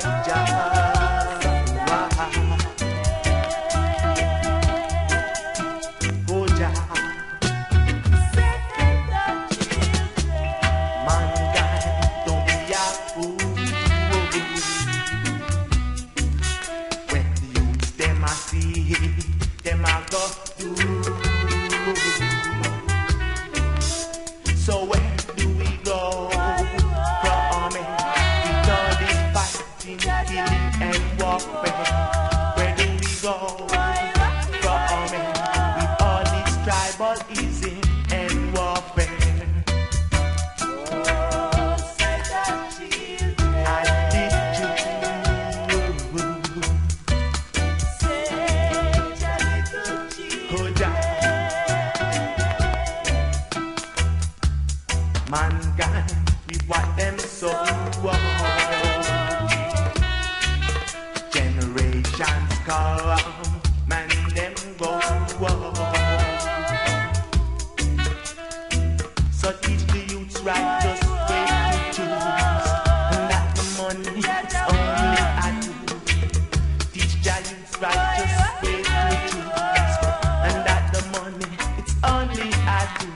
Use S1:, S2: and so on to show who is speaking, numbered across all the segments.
S1: Janja. mankind we want them so. So teach the youths righteous way to choose. And that the money it's only I do. Teach the youths righteous way to choose. And that the money it's only I do.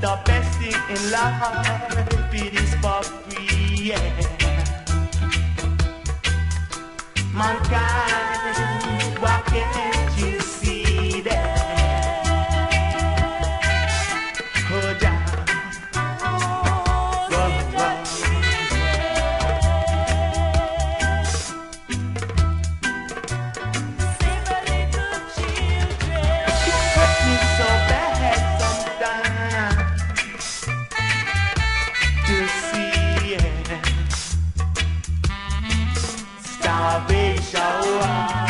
S1: The best thing in life it is for free. Yeah. Mankind, Abishawa.